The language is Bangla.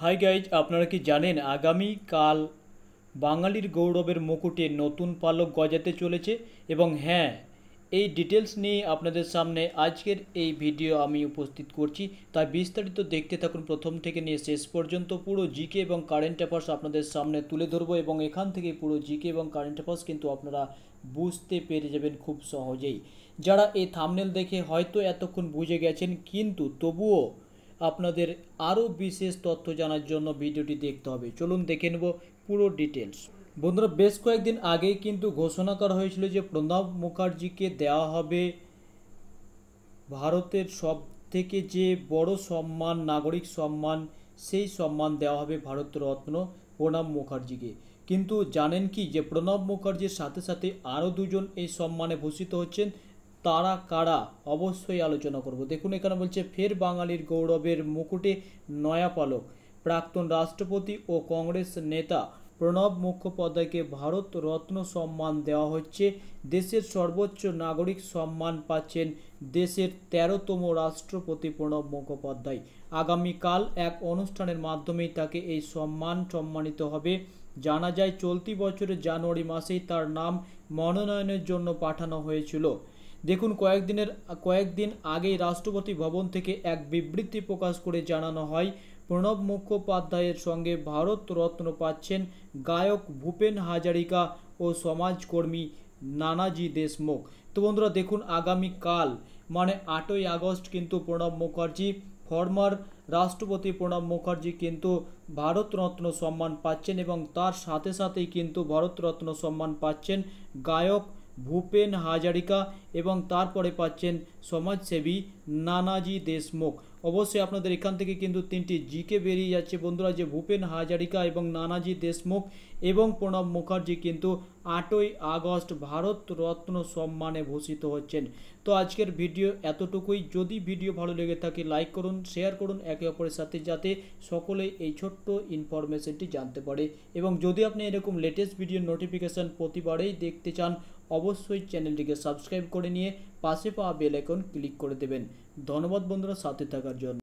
হাই গাইজ আপনারা কি জানেন আগামী কাল বাঙালির গৌরবের মুকুটে নতুন পালক গজাতে চলেছে? এবং হ্যাঁ এই ডিটেলস নিয়ে আপনাদের সামনে আজকের এই ভিডিও আমি উপস্থিত করছি। তাই বিস্তারিত দেখতে থাকুন প্রথম থেকে নিয়ে শেষ পর্যন্ত। পুরো জিকে এবং কারেন্ট অ্যাফার্স আপনাদের সামনে তুলে ধরবো এবং এখান থেকে পুরো জিকে এবং কারেন্ট অ্যাফার্স কিন্তু আপনারা বুঝতে পেরে যাবেন খুব সহজেই। যারা এই থামনেল দেখে হয়তো এতক্ষণ বুঝে গেছেন, কিন্তু তবুও আপনাদের আরও বিশেষ তথ্য জানার জন্য ভিডিওটি দেখতে হবে। চলুন দেখে নেব পুরো ডিটেলস বন্ধুরা, বেশ কয়েকদিন আগেই কিন্তু ঘোষণা করা হয়েছিল যে প্রণব মুখার্জিকে দেওয়া হবে ভারতের সব থেকে যে বড় সম্মান, নাগরিক সম্মান, সেই সম্মান দেওয়া হবে ভারতরত্ন প্রণব মুখার্জিকে। কিন্তু জানেন কি যে প্রণব মুখার্জির সাথে সাথে আরও দুজন এই সম্মানে ভূষিত হচ্ছেন তারা কারা? অবশ্যই আলোচনা করব। দেখুন, এখানে বলছে, ফের বাঙালির গৌরবের মুকুটে নয়া পালক। প্রাক্তন রাষ্ট্রপতি ও কংগ্রেস নেতা প্রণব মুখোপাধ্যায়কে ভারত রত্ন সম্মান দেওয়া হচ্ছে। দেশের সর্বোচ্চ নাগরিক সম্মান পাচ্ছেন দেশের তেরোতম রাষ্ট্রপতি প্রণব মুখোপাধ্যায়। আগামীকাল এক অনুষ্ঠানের মাধ্যমেই তাকে এই সম্মান সম্মানিত হবে। জানা যায়, চলতি বছরের জানুয়ারি মাসেই তার নাম মনোনয়নের জন্য পাঠানো হয়েছিল। দেখুন, কয়েকদিনের, কয়েকদিন আগেই রাষ্ট্রপতি ভবন থেকে এক বিবৃতি প্রকাশ করে জানানো হয়, প্রণব মুখোপাধ্যায়ের সঙ্গে ভারত রত্ন পাচ্ছেন গায়ক ভূপেন হাজারিকা ও সমাজকর্মী নানাজি দেশমুখ। তো বন্ধুরা, দেখুন, আগামীকাল মানে আটই আগস্ট কিন্তু প্রণব মুখার্জি, ফর্মার রাষ্ট্রপতি প্রণব মুখার্জি কিন্তু ভারতরত্ন সম্মান পাচ্ছেন এবং তার সাথে সাথেই কিন্তু ভারতরত্ন সম্মান পাচ্ছেন গায়ক ভূপেন হাজারিকা এবং তারপরে পাচ্ছেন সমাজসেবী নানাজি দেশমুখ। অবশ্যই আপনাদের এখান থেকে কিন্তু তিনটি জিকে বেরিয়ে যাচ্ছে। বন্ধুরা, যে ভূপেন হাজারিকা এবং নানাজি দেশমুখ এবং প্রণব মুখার্জি কিন্তু আটই আগস্ট ভারত রত্ন সম্মানে ভূষিত হচ্ছেন। তো আজকের ভিডিও এতটুকুই। যদি ভিডিও ভালো লেগে থাকে, লাইক করুন, শেয়ার করুন, একে অপরের সাথে, যাতে সকলে এই ছোট্ট ইনফরমেশনটি জানতে পারে। এবং যদি আপনি এরকম লেটেস্ট ভিডিও নোটিফিকেশান প্রতিবারেই দেখতে চান, অবশ্যই চ্যানেলটিকে সাবস্ক্রাইব করে নিয়ে পাশে পাওয়া বেল আইকন ক্লিক করে দেবেন। ধন্যবাদ বন্ধুরা সাথে থাকার জন্য।